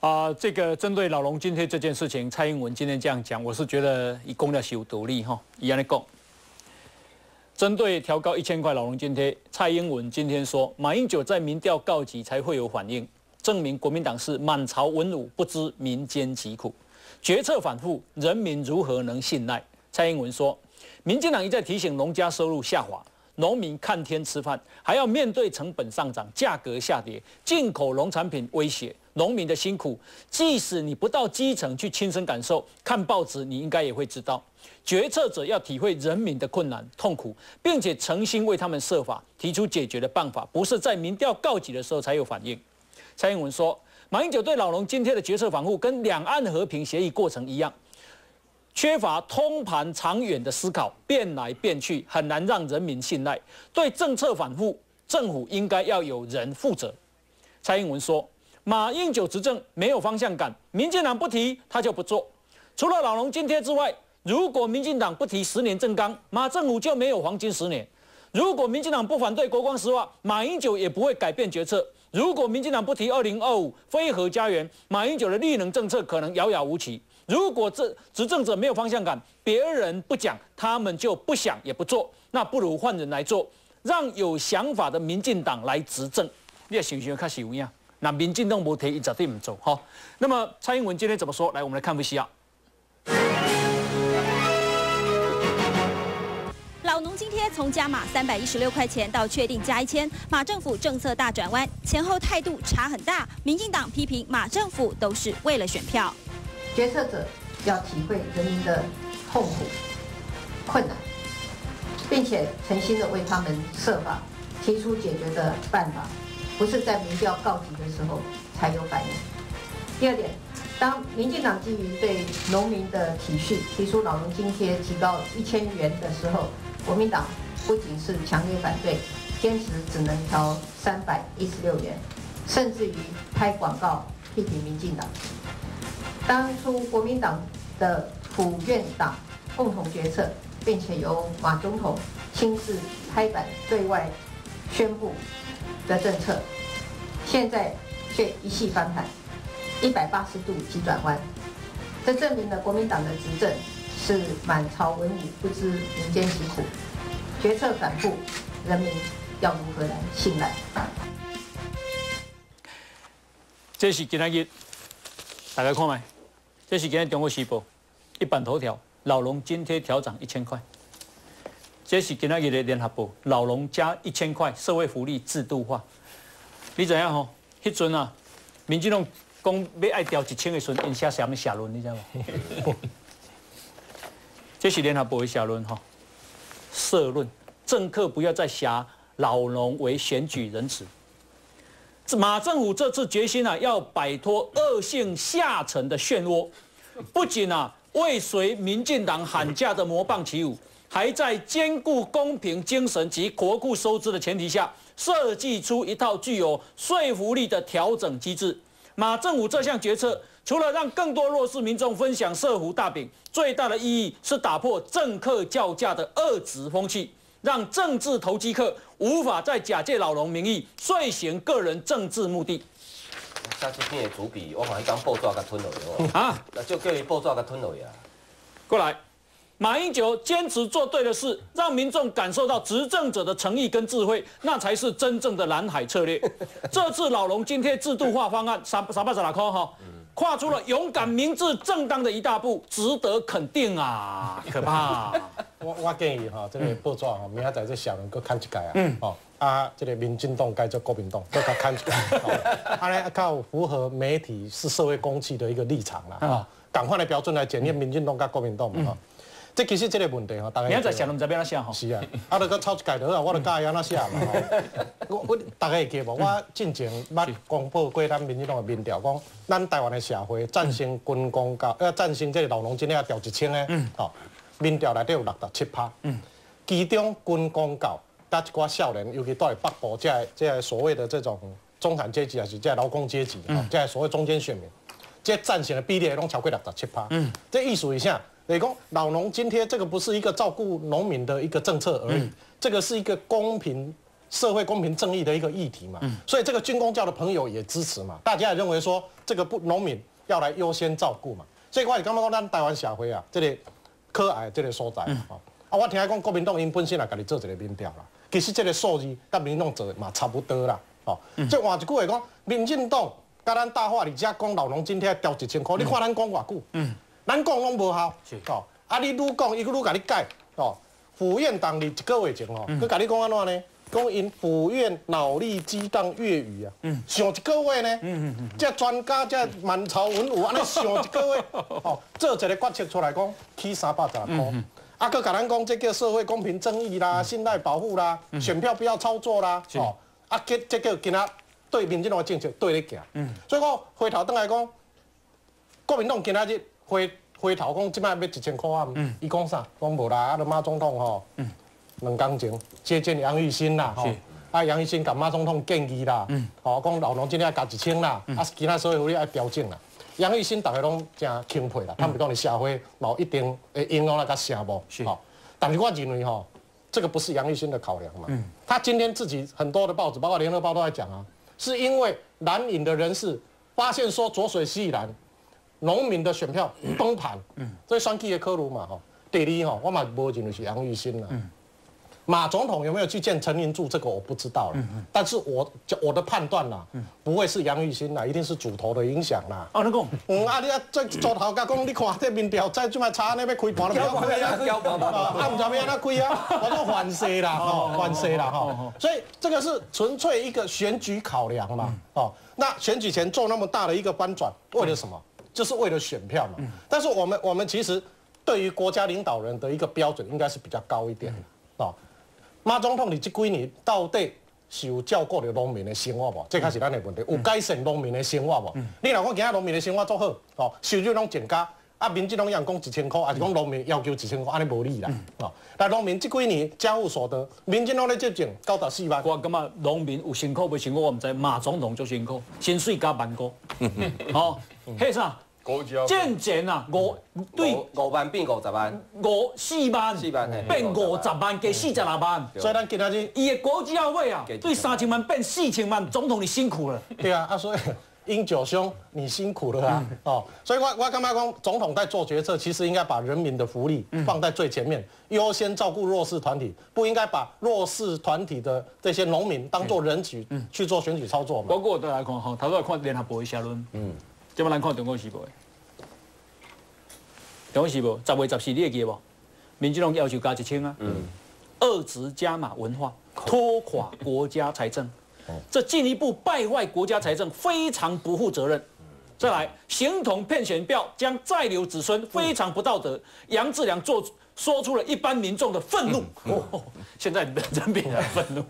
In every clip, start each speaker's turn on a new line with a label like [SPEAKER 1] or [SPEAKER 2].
[SPEAKER 1] 啊，这个针对老农津贴这件事情，蔡英文今天这样讲，我是觉得以公的是有独立哈，一样的讲。针对调高一千块老农津贴，蔡英文今天说，马英九在民调告急才会有反应，证明国民党是满朝文武不知民间疾苦，决策反复，人民如何能信赖？蔡英文说，民进党一再提醒农家收入下滑。农民看天吃饭，还要面对成本上涨、价格下跌、进口农产品威胁农民的辛苦。即使你不到基层去亲身感受，看报纸你应该也会知道，决策者要体会人民的困难痛苦，并且诚心为他们设法提出解决的办法，不是在民调告急的时候才有反应。蔡英文说，马英九对老农津贴的决策防护，跟两岸和平协议过程一样。缺乏通盘长远的思考，变来变去，很难让人民信赖。对政策反复，政府应该要有人负责。蔡英文说：“马英九执政没有方向感，民进党不提他就不做。除了老农津贴之外，如果民进党不提十年政纲，马政府就没有黄金十年；如果民进党不反对国光石化，马英九也不会改变决策；如果民进党不提二零二五非核家园，马英九的绿能政策可能遥遥无期。”如果这执政者没有方向感，别人不讲，他们就不想也不做，那不如换人来做，让有想法的民进党来执政。你也想想看是有样，那民进党无提，一绝对唔做。好，那么蔡英文今天怎么说？来，我们来看分析啊。
[SPEAKER 2] 老农津贴从加码三百一十六块钱到确定加一千，马政府政策大转弯，前后态度差很大。民进党批评马政府都是为了选票。
[SPEAKER 3] 决策者要体会人民的痛苦、困难，并且诚心的为他们设法提出解决的办法，不是在民调告急的时候才有反应。第二点，当民进党基于对农民的体恤，提出老农津贴提高一千元的时候，国民党不仅是强烈反对，坚持只能调三百一十六元，甚至于拍广告批评民进党。当初国民党的府院党共同决策，并且由马总统亲自拍板对外宣布的政策，现在却一系翻盘，一百八十度急转弯，这证明了国民党的执政是满朝文武不知民间疾苦，决策反复，人民要如何来信赖？
[SPEAKER 1] 这是今日大家看麦。这是今天中国时报一版头条，老农津贴调涨一千块。这是今日的联合报，老农加一千块，社会福利制度化。你怎样吼？迄阵啊，民进党讲要爱调一千的时候，因写什么社论？你知道吗？这是联合报的社论哈，社论，政客不要再挟老农为选举人质。马政府这次决心啊，要摆脱恶性下沉的漩涡，不仅啊未随民进党喊价的魔棒起舞，还在兼顾公平精神及国库收支的前提下，设计出一套具有说服力的调整机制。马政府这项决策，除了让更多弱势民众分享社福大饼，最大的意义是打破政客叫价的恶质风气。让政治投机客无法再假借老农名义遂行个人政治目的。
[SPEAKER 4] 下次你的主笔，我好像当报纸给吞了哦。啊，那就叫你报纸给吞了呀。
[SPEAKER 1] 过来，马英九坚持做对的事，让民众感受到执政者的诚意跟智慧，那才是真正的蓝海策略。这次老农津贴制度化方案，三三百十来块哈。跨出了勇敢、明智、正当的一大步，值得肯定啊！可怕。
[SPEAKER 5] 我我建议哈，这个报纸哈，明仔载这小人搁看一届啊。嗯。哦，啊，这个民进党改做国民党，搁他看一届。啊，来靠符合媒体是社会公器的一个立场啦。啊。赶快的标准来检验民进党跟国民党嘛。哈。这其实这个问题哈，大
[SPEAKER 1] 家。明仔载小人在边那写吼？
[SPEAKER 5] 是啊。啊，那个抄一改的啊，我著教伊安怎写嘛。我我大家会记无？我进前捌公布过咱民进党的民调，讲咱台湾的社会赞成军工教，呃赞成这个老农今天要调一千的。嗯。哦。民调内底有六十七趴，嗯，其中军公教甲一寡少年，尤其在北部，即个即个所谓的这种中产阶级，还是即个劳工阶级，吼，即个所谓中间选民，即赞成的比例拢超过六十七趴，嗯，这意思一下，你讲老农津贴这个不是一个照顾农民的一个政策而已，这个是一个公平社会公平正义的一个议题嘛，所以这个军工教的朋友也支持嘛，大家也认为说这个不农民要来优先照顾嘛，所以我也刚刚讲咱台湾社会啊，这个可爱这个所在啊，啊，我听讲国民党因本身也家己做一个民调啦，其实这个数字跟民众做嘛差不多啦，哦，即换一句话讲，民进党甲咱大话，你家讲老农津贴调一千块，你看咱讲偌久？嗯，咱讲拢无效，哦，啊，你愈讲伊愈甲你改，哦，府院党你一个月前哦，佮甲你讲安怎呢？讲因府院脑力激荡粤语啊，想一个月呢，这专家这满朝文武安尼想一个月，哦，做一个决策出来讲起三百十块，啊，佮甲咱讲这叫社会公平正义啦，信赖保护啦，选票不要操作啦，哦，啊，这这叫今仔对民进党的政策对咧行，所以我回头转来讲，国民党今仔日回回头讲即摆要一千块啊，伊讲啥？讲无啦，啊，马总统吼。嗯两工前接见杨玉新啦，吼，啊杨玉新甲马总统建议啦，吼讲老农今天加一千啦，啊其他所有福利要调整啦。杨玉新大家拢诚钦佩啦，他们讲的社会冇一定会影响那个声无，吼。但是我认为吼，这个不是杨玉新的考量嘛。嗯他今天自己很多的报纸，包括联合报都在讲啊，是因为蓝营的人士发现说浊水溪南农民的选票崩盘，所以选举的科鲁嘛，吼。第二吼，我嘛无认为是杨玉新啦。马总统有没有去见陈明柱？这个我不知道了。但是我我的判断啦，不会是杨玉新啦，一定是主头的影响啦。
[SPEAKER 1] 哦，你讲，
[SPEAKER 5] 嗯啊，你啊，这做头家讲，你看这民调在这么差，那边开盘了 不要开啊，啊，唔知要安怎开啊，我说反射啦，哦，反射啦，哈。所以这个是纯粹一个选举考量嘛，哦，那选举前做那么大的一个翻转，为了什么？就是为了选票嘛。但是我们我们其实对于国家领导人的一个标准，应该是比较高一点的，哦。马总统，你这几年到底是有照顾到农民的生活无？这才是咱的问题。有改善农民的生活无？你若讲今仔农民的生活做好，哦，收入拢增加，啊，民进党样讲一千块，还是讲农民要求一千块，安尼无理啦。哦，但农民这几年家户所得，民进党咧接近高达四万。
[SPEAKER 1] 我感觉农民有辛苦不辛苦，我唔知。马总统就辛苦，薪水加万高。好，迄啥？渐渐啊，五
[SPEAKER 4] 对五万变五十万，
[SPEAKER 1] 五四万
[SPEAKER 4] 四万
[SPEAKER 1] 变五十万，加四十六万。
[SPEAKER 5] 所以咱今仔日，
[SPEAKER 1] 伊的国家位啊，对三千万变四千万，总统你辛苦了。
[SPEAKER 5] 对啊，啊所以 英九兄你辛苦了啊。哦，所以我我干嘛讲总统在做决策，其实应该把人民的福利放在最前面，优先照顾弱势团体，不应该把弱势团体的这些农民当做人举去做选举操作嘛。
[SPEAKER 1] 包括我都来看哈，头都来看联合报的社论。嗯。今么咱看中国时报的。中国时报十月十四，你会记无？民进党要求加一千啊，二职加码文化，拖垮国家财政，这进一步败坏国家财政，非常不负责任。再来，形同骗选票，将再留子孙，非常不道德。杨志良做说出了一般民众的愤怒，现在人民的愤怒。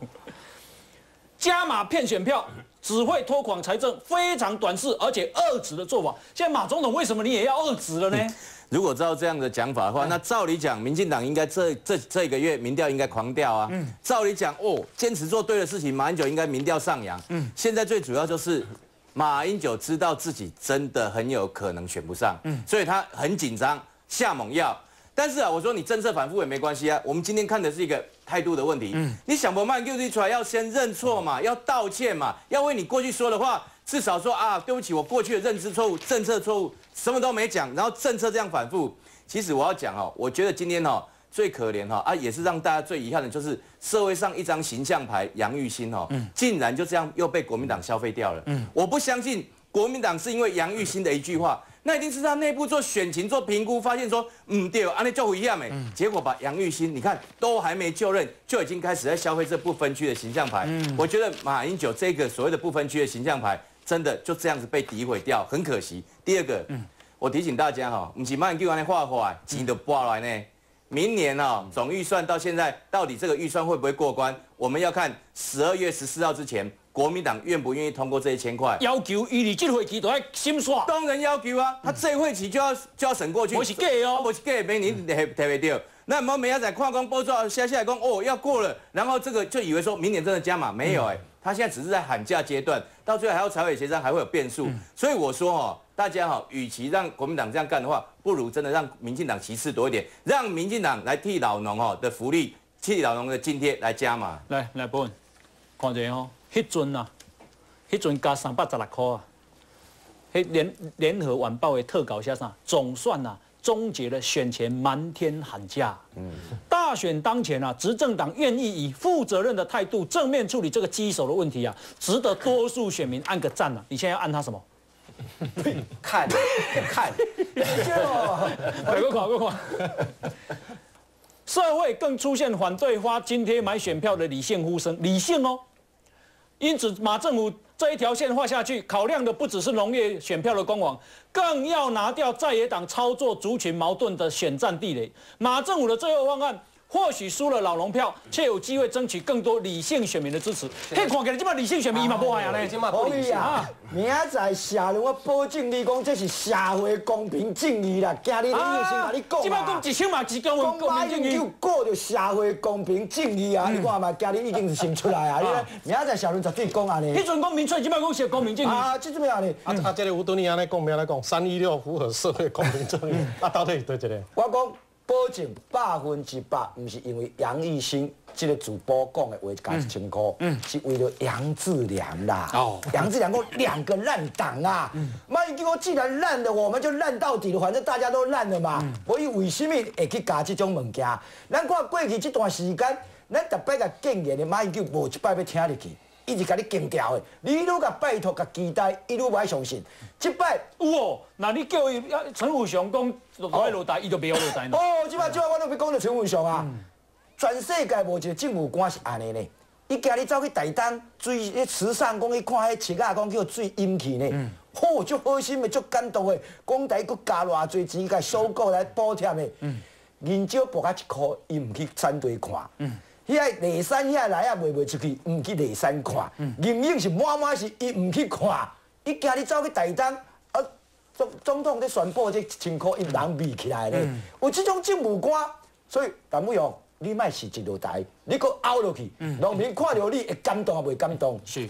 [SPEAKER 1] 加码骗选票，只会拖垮财政，非常短视，而且恶质的做法。现在马总统为什么你也要恶质了呢？
[SPEAKER 6] 如果照这样的讲法的话，那照理讲，民进党应该这这这一个月民调应该狂掉啊。嗯。照理讲，哦，坚持做对的事情，马英九应该民调上扬。嗯。现在最主要就是马英九知道自己真的很有可能选不上，嗯，所以他很紧张，下猛药。但是啊，我说你政策反复也没关系啊。我们今天看的是一个态度的问题。嗯。你想不慢 Q D 出来，要先认错嘛，要道歉嘛，要为你过去说的话。至少说啊，对不起，我过去的认知错误、政策错误，什么都没讲，然后政策这样反复。其实我要讲哦，我觉得今天哦最可怜哈啊，也是让大家最遗憾的，就是社会上一张形象牌杨玉新哦，竟然就这样又被国民党消费掉了。嗯，我不相信国民党是因为杨玉新的一句话，那一定是他内部做选情、做评估，发现说嗯对，安利就一样没，结果把杨玉新你看都还没就任，就已经开始在消费这不分区的形象牌。嗯，我觉得马英九这个所谓的不分区的形象牌。真的就这样子被诋毁掉，很可惜。第二个，嗯，我提醒大家哈，不是慢叫安尼画画，钱都拨来呢。明年哦，总预算到现在到底这个预算会不会过关？我们要看十二月十四号之前，国民党愿不愿意通过这一千块？
[SPEAKER 1] 要求伊你这会期都要心算。
[SPEAKER 6] 当然要求啊，他这会期就要就要审过去。
[SPEAKER 1] 我是假哦，
[SPEAKER 6] 我是假，明年特特别掉。那么明仔载矿工报告下下来讲哦要过了，然后这个就以为说明年真的加码，没有哎。他现在只是在喊价阶段，到最后还要财委协商，还会有变数。所以我说哦，大家哈，与其让国民党这样干的话，不如真的让民进党其次多一点，让民进党来替老农哦的福利，替老农的津贴来加嘛。
[SPEAKER 1] 来来，波文，看者吼，迄阵啊，迄阵加三百十六块啊，迄联联合晚报的特稿写啥？总算啊，终结了选前瞒天喊价。嗯，大选当前啊，执政党愿意以负责任的态度正面处理这个棘手的问题啊，值得多数选民按个赞啊！你现在要按他什么？
[SPEAKER 4] 看，看，
[SPEAKER 1] 快快快快！社会更出现反对花津贴买选票的理性呼声，理性哦。因此，马政府这一条线画下去，考量的不只是农业选票的官网，更要拿掉在野党操作族群矛盾的选战地雷。马政府的最后方案。或许输了老农票，却有机会争取更多理性选民的支持。嘿，看起来这把理性选民伊嘛不害啊嘞，
[SPEAKER 7] 可以啊。明仔社论，我保证你讲这是社会公平正义啦。今日你先把你讲啊。
[SPEAKER 1] 即摆讲一千嘛，只讲公平正义。
[SPEAKER 7] 就过着社会公平正义啊！你看嘛，今日已经是先出来啊。明仔社论绝对讲啊哩。
[SPEAKER 1] 迄阵讲明确，即摆讲是公平正义。
[SPEAKER 7] 啊，这怎么样哩？
[SPEAKER 5] 啊啊，这个吴敦义安尼讲，咩来讲？三一六符合社会公平正义。啊，到底是对一个？
[SPEAKER 7] 我讲。保证百分之百，不是因为杨义兴这个主播讲的话加一千块，是为了杨志良啦。哦，杨志良讲两个烂党啊，妈一句我，既然烂的，我们就烂到底了，反正大家都烂了嘛。所以为什么会去加这种物件？咱看过去这段时间，咱逐摆甲建言的马英九无一摆要听入去。一直甲你强调的，你愈甲拜托甲期待，伊愈无爱相信。即摆
[SPEAKER 1] 有哦，那你叫伊陈武雄讲落台落台，伊就袂落台
[SPEAKER 7] 哦，即摆即摆我都要讲到陈武雄啊，全世界无一个政府官是安尼呢。伊今日走去台东追迄慈善讲去看迄七仔讲叫水阴气呢，好足好心的，足感动的，讲台佫加偌侪钱甲收购来补贴的，嗯。银少博甲一箍，伊毋去山队看。遐个雷山遐来啊，卖袂出去，毋去雷山看。明明是满满是伊毋去看，伊今日走去台东，啊总总统在宣布这千块，伊人味起来咧。有即种政务官，所以陈武勇，你卖是一落台，你搁凹落去，农民看到你会感动啊，袂感动？
[SPEAKER 1] 是，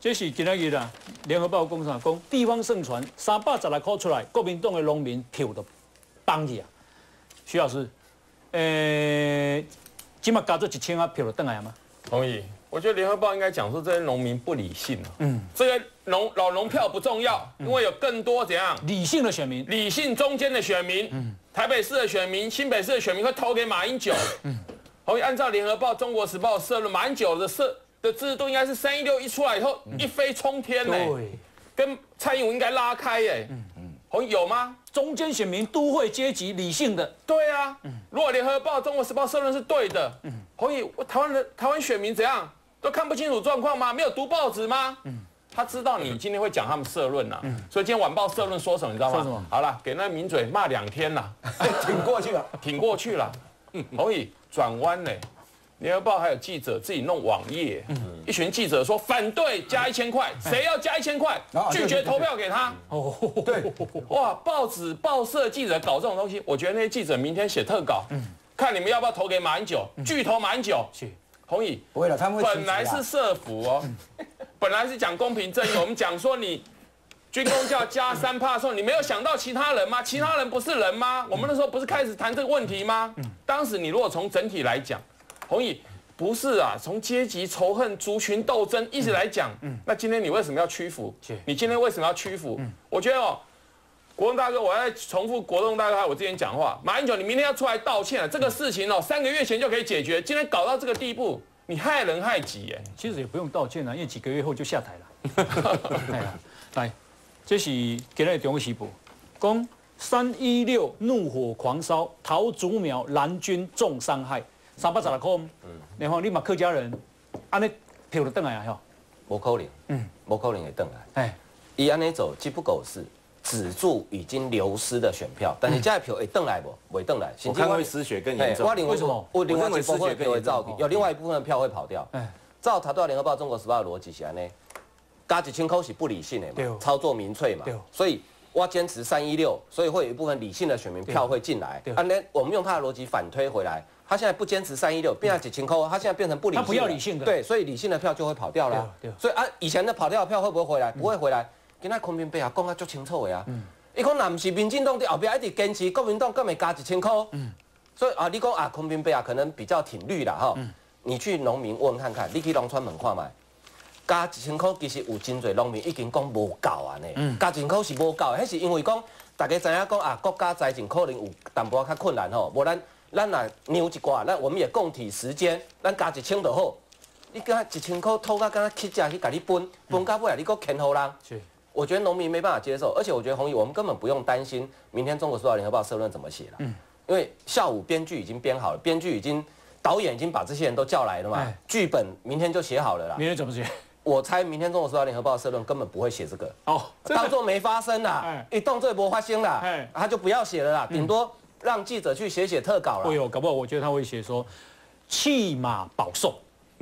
[SPEAKER 1] 这是今仔日啦，联合报讲啥？讲地方盛传三百十来块出来，国民党的农民票都崩去啊。徐老师，诶。起码加这一千啊票了，邓来吗？
[SPEAKER 8] 同意。我觉得联合报应该讲说这些农民不理性了。嗯，这个农老农票不重要，因为有更多怎样
[SPEAKER 1] 理性的选民，
[SPEAKER 8] 理性中间的选民，嗯，台北市的选民、新北市的选民会投给马英九。嗯，同意。按照联合报、中国时报社论，马英九的社的制度应该是三一六一出来以后一飞冲天呢，跟蔡英文应该拉开哎。嗯嗯，同意有吗？
[SPEAKER 1] 中间选民都会阶级理性的，
[SPEAKER 8] 对啊。嗯。如果联合报、中国时报社论是对的，可以，台湾人台湾选民怎样？都看不清楚状况吗？没有读报纸吗？他知道你今天会讲他们社论呐，所以今天晚报社论说什么你知道吗？好了，给那名嘴骂两天了，
[SPEAKER 7] 挺过去了，
[SPEAKER 8] 挺过去了，可以转弯呢。联合报还有记者自己弄网页，一群记者说反对加一千块，谁要加一千块，拒绝投票给他。
[SPEAKER 7] 哦，对，
[SPEAKER 8] 哇，报纸报社记者搞这种东西，我觉得那些记者明天写特稿，看你们要不要投给马英九，拒投马英九。同意？
[SPEAKER 7] 不会了，他们
[SPEAKER 8] 本来是社服哦，本来是讲公平正义，我们讲说你军工叫加三帕的时候，你没有想到其他人吗？其他人不是人吗？我们那时候不是开始谈这个问题吗？当时你如果从整体来讲。同意，不是啊，从阶级仇恨、族群斗争一直来讲，嗯，那今天你为什么要屈服？你今天为什么要屈服？嗯，我觉得哦，国栋大哥，我要重复国栋大哥我之前讲话，马英九，你明天要出来道歉了，这个事情哦，三个月前就可以解决，今天搞到这个地步，你害人害己耶。
[SPEAKER 1] 其实也不用道歉啊，因为几个月后就下台了。来，这是今日的中国时报，讲三一六怒火狂烧，桃竹苗蓝军重伤害。三百十六块，嗯，然后你嘛客家人，安尼票就转来啊，吼，
[SPEAKER 4] 无可能，嗯，无可能会转来，哎，伊安尼走只不过是止住已经流失的选票，但是这票会转来不？会转来，
[SPEAKER 6] 我看会失血更严重。
[SPEAKER 4] 为什么？我另外一部分票会造，有另外一部分的票会跑掉。哎，照他对联合报、中国时报的逻辑是安尼，加几千块是不理性的嘛，操作民粹嘛，所以我坚持三一六，所以会有一部分理性的选民票会进来。安尼我们用他的逻辑反推回来。他现在不坚持三一六，变成几千扣，他现在变成不理性。他
[SPEAKER 1] 不要理性的。
[SPEAKER 4] 对，所以理性的票就会跑掉了。对。所以啊，以前的跑掉的票会不会回来？不会回来。今仔昆明贝啊讲啊足清楚的啊。嗯。伊讲若唔是民进党在后边一直坚持，国民党更会加一千扣。嗯。所以啊，你讲啊，昆明贝啊可能比较挺绿啦哈。嗯。你去农民问看看，你去农村问看嘛，加一千块其实有真侪农民已经讲无够啊呢。加一千块是无够，迄是因为讲大家知影讲啊，国家财政可能有淡薄较困难吼，无咱咱若牛一寡，那我们也共体时间，咱加一千就好。你加一千块偷到刚刚乞价去甲你分，分到尾啊，你搁欠好人。是，我觉得农民没办法接受，而且我觉得红宇，我们根本不用担心明天中国时报联合报社论怎么写了。嗯。因为下午编剧已经编好了，编剧已经导演已经把这些人都叫来了嘛，剧本明天就写好了啦。
[SPEAKER 1] 明天怎么写？
[SPEAKER 4] 我猜明天中国时报联合报社论根本不会写这个哦，当做没发生啦，一动作也不发生啦，他就不要写了啦，顶多让记者去写写特稿了。
[SPEAKER 1] 会有，搞不好我觉得他会写说弃马保送。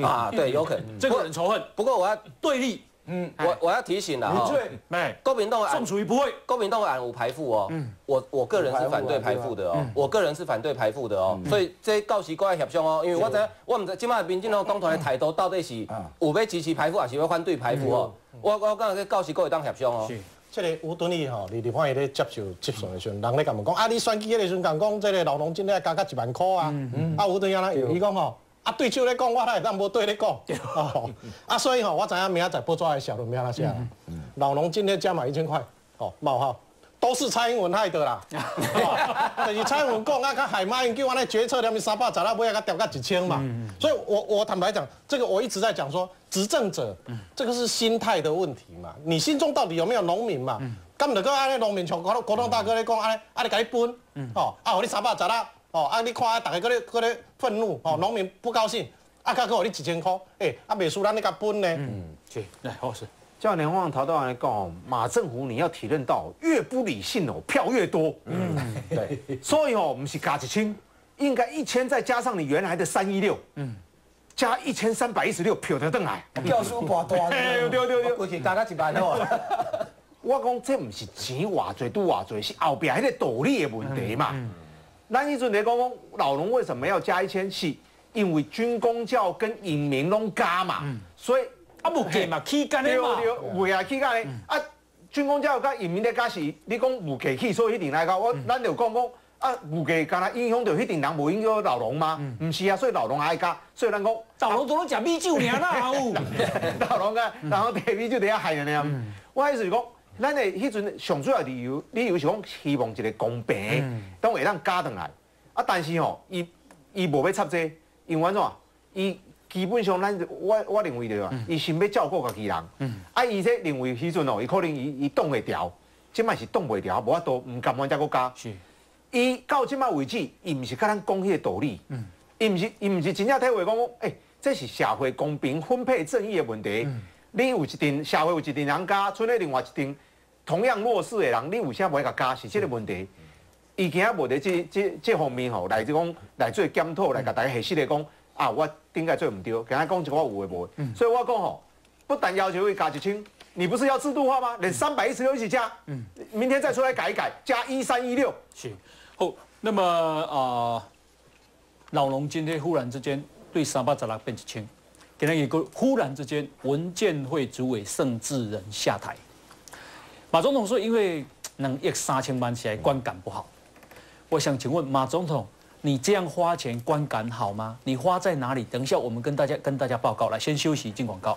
[SPEAKER 4] 啊，对，有可能。
[SPEAKER 1] 这个人仇恨。
[SPEAKER 4] 不过我要
[SPEAKER 1] 对立。
[SPEAKER 4] 嗯，我我要提醒了哈，
[SPEAKER 1] 没，
[SPEAKER 4] 郭民栋
[SPEAKER 1] 宋楚瑜不会，
[SPEAKER 4] 郭民栋俺无排富哦，嗯，我我个人是反对排富的哦，我个人是反对排富的哦，所以这告时过来协商哦，因为我知我唔知今麦民进党党团的态度到底是。有要支持排富，还是要反对排富哦，我我讲这告时过会当协商哦。是，
[SPEAKER 5] 这个吴敦义吼，你你看伊咧接受接受的时阵，人咧甲问讲，啊，你选举迄个时阵讲讲，这个老农今天加加一万块啊，啊，吴敦义啦，伊讲吼。啊，对手咧讲，我来当无对咧讲，哦，啊，所以吼，我知影明仔载报纸的小论明仔写，老农今天加满一千块，哦，冒号，都是蔡英文害的啦，就是蔡英文讲啊，他海马英叫我那决策两面三百十啦，不要他调个几千嘛，所以我我坦白讲，这个我一直在讲说，执政者，这个是心态的问题嘛，你心中到底有没有农民嘛？根本就安尼农民像国国栋大哥咧讲，安尼，啊你给伊分，哦，啊，我你三百十啦。哦，啊！你看啊，大家搁咧搁咧愤怒，哦，农民不高兴，啊，他给我你几千块，哎，啊，美输咱那个分呢？嗯，
[SPEAKER 1] 是，来，好是。
[SPEAKER 9] 叫连旺陶道来讲，马政府你要体认到，越不理性哦，票越多。嗯，对。所以哦，不是加一千，应该一千再加上你原来的三一六，嗯，加一千三百一十六票的邓来。
[SPEAKER 7] 票数寡大。
[SPEAKER 9] 对对对，
[SPEAKER 7] 过去加加一万哦。
[SPEAKER 9] 我讲这不是钱偌多多偌多，是后边迄个道理的问题嘛。那一阵在讲讲老农为什么要加一千？是因为军工教跟引民拢加嘛，所以
[SPEAKER 1] 啊物价嘛，起价咧嘛，
[SPEAKER 9] 为啊起价咧啊，军公教甲移民的假是，你讲物价起，所以一定来高。我咱就讲讲啊，物价，干那影响到迄定人，无影响老农吗？唔是啊，所以老农爱加，所以咱讲
[SPEAKER 1] 老农总能食米酒尔啦，
[SPEAKER 9] 老农啊，然后摕米酒底下害人呢。我意思是讲。咱的迄阵上主要理由，理由是讲希望一个公平，当会当加上来。啊，但是吼，伊伊无要插这，因为安怎？伊基本上咱我我认为着啊，伊想要照顾家己人。嗯啊，伊这认为迄阵哦，伊可能伊伊挡会调，即摆是挡袂调，无法度毋甘愿再搁加。是。伊到即摆为止，伊毋是甲咱讲迄个道理。嗯。伊毋是伊毋是真正体会讲讲，诶，这是社会公平分配正义的问题。你有一定社会有一定人加，剩咧另外一定同样弱势的人，你为啥无甲加？是这个问题。伊今仔无伫这这这方面吼，来即讲来做检讨，来甲大家核实的讲啊，我顶个做唔对，跟他讲一个我有诶无？所以我讲吼，不但要求会加一千，你不是要制度化吗？连三百一十六一起加，嗯，明天再出来改一改，加一三一六。
[SPEAKER 1] 是好，那么啊，老龙今天忽然之间对三八十六变一千。给他一个忽然之间，文建会主委盛智仁下台。马总统说，因为能一三千万起来，观感不好。我想请问马总统，你这样花钱观感好吗？你花在哪里？等一下我们跟大家跟大家报告。来，先休息进广告。